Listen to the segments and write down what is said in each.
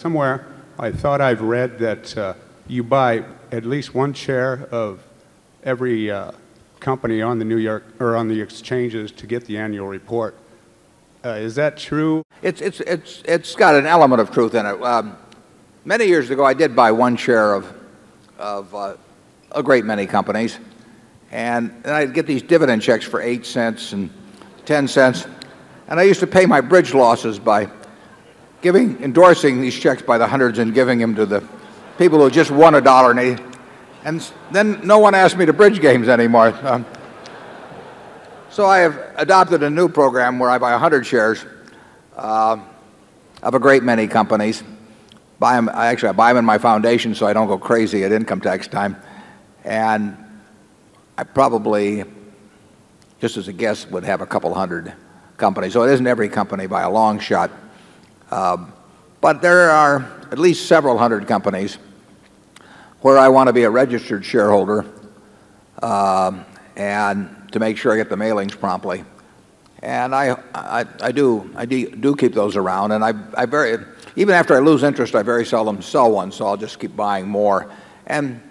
Somewhere, I thought I've read that uh, you buy at least one share of every uh, company on the New York or on the exchanges to get the annual report. Uh, is that true? It's, it's, it's, it's got an element of truth in it. Um, many years ago, I did buy one share of, of a great many companies. And I'd get these dividend checks for 8 cents and 10 cents. And I used to pay my bridge losses by giving endorsing these checks by the hundreds and giving them to the people who just won a dollar and 80 and then no one asked me to bridge games anymore. Um, so I have adopted a new program where I buy 100 shares uh, of a great many companies. Buy them actually, I buy them in my foundation so I don't go crazy at income tax time. And I probably, just as a guess, would have a couple 100 companies. So it isn't every company by a long shot. Um, but there are at least several 100 companies where I want to be a registered shareholder um, and to make sure I get the mailings promptly. And I, do, I do keep those around. And I, very, even after I lose interest, I very seldom sell one. So I'll just keep buying more. And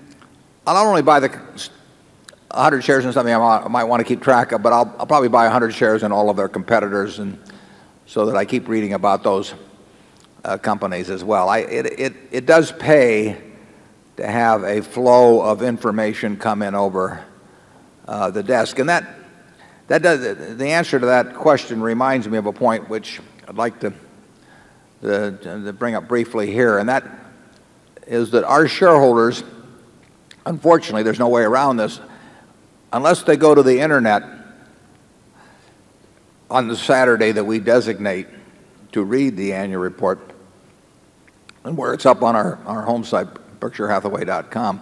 I'll not only buy the 100 shares in something I might want to keep track of, but I'll, I'll probably buy 100 shares in all of their competitors and so that I keep reading about those Uh, companies as well. I, it, it, it does pay to have a flow of information come in over uh, the desk. And that, that does, the answer to that question reminds me of a point which I'd like to, to bring up briefly here. And that is that our shareholders, unfortunately, there's no way around this, unless they go to the Internet on the Saturday that we designate to read the annual report and where it's up on our, our home site, berkshirehathaway.com,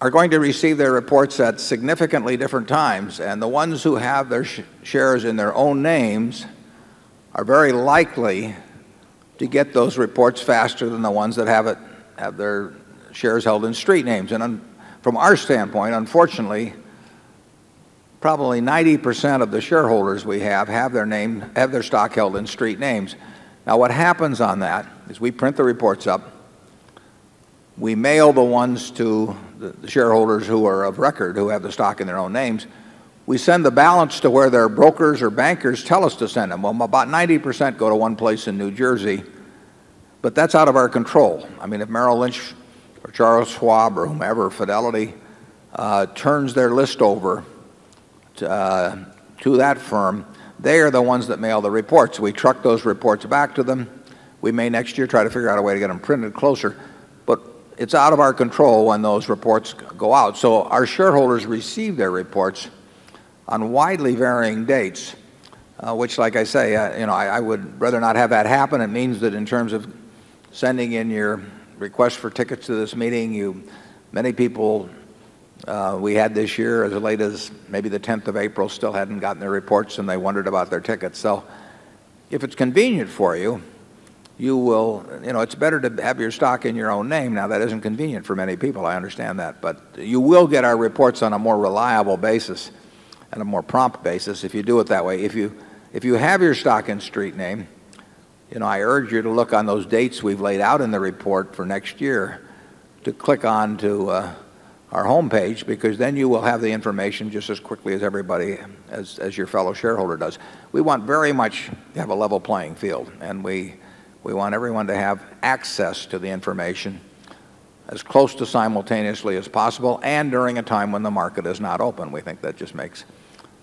are going to receive their reports at significantly different times. And the ones who have their shares in their own names are very likely to get those reports faster than the ones that have it have their shares held in street names. And from our standpoint, unfortunately, probably 90% of the shareholders we have have their name have their stock held in street names. Now what happens on that is we print the reports up. We mail the ones to the shareholders who are of record, who have the stock in their own names. We send the balance to where their brokers or bankers tell us to send them. Well, about 90% go to one place in New Jersey, but that's out of our control. I mean, if Merrill Lynch or Charles Schwab or whomever, Fidelity, uh, turns their list over to, to that firm, they are the ones that mail the reports. We truck those reports back to them. We may next year try to figure out a way to get them printed closer. But it's out of our control when those reports go out. So our shareholders receive their reports on widely varying dates, uh, which, like I say, uh, you know, I would rather not have that happen. It means that in terms of sending in your request for tickets to this meeting, you many people Uh, we had this year as late as maybe the 10th of April still hadn't gotten their reports and they wondered about their tickets. So if it's convenient for you, you will you know, it's better to have your stock in your own name. Now that isn't convenient for many people. I understand that. But you will get our reports on a more reliable basis and a more prompt basis if you do it that way. If you, if you have your stock in street name, you know, I urge you to look on those dates we've laid out in the report for next year to click on to uh, our homepage because then you will have the information just as quickly as everybody as, as your fellow shareholder does. We want very much to have a level playing field and we, we want everyone to have access to the information as close to simultaneously as possible and during a time when the market is not open. We think that just makes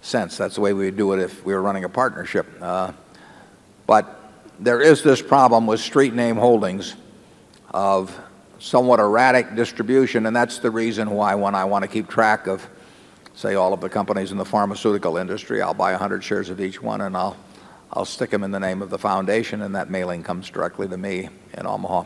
sense. That's the way we would do it if we were running a partnership. Uh, but there is this problem with street name holdings of somewhat erratic distribution and that's the reason why when I want to keep track of say all of the companies in the pharmaceutical industry, I'll buy 100 shares of each one and I'll, I'll stick them in the name of the foundation and that mailing comes directly to me in Omaha.